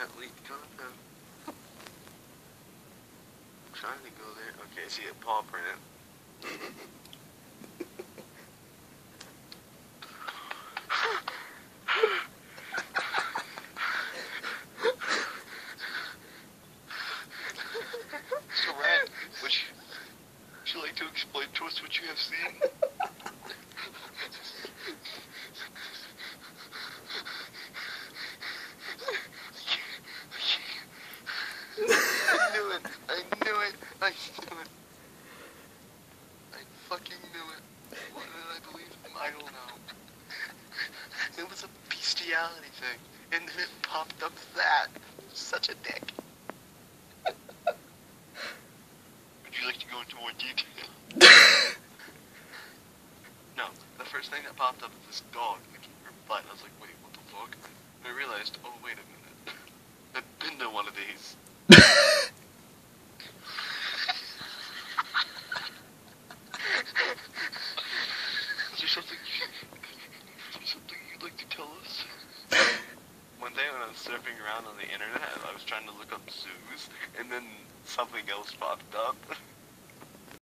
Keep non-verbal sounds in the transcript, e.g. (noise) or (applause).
That. I'm trying to go there. Okay, see a paw print. So, Rat, would you, would you like to explain to us what you have seen? I knew it. I knew it. I knew it. I fucking knew it. Why did I believe him? I don't know. It was a bestiality thing, and then it popped up that. Such a dick. Would you like to go into more detail? (laughs) No, the first thing that popped up was this dog licking her butt. I was like, wait, what the fuck? And I realized, oh, wait a minute. (laughs) I've been to one of these. (laughs) Is there something something you'd like to tell us? (laughs) One day when I was surfing around on the internet, I was trying to look up zoos, and then something else popped up. (laughs)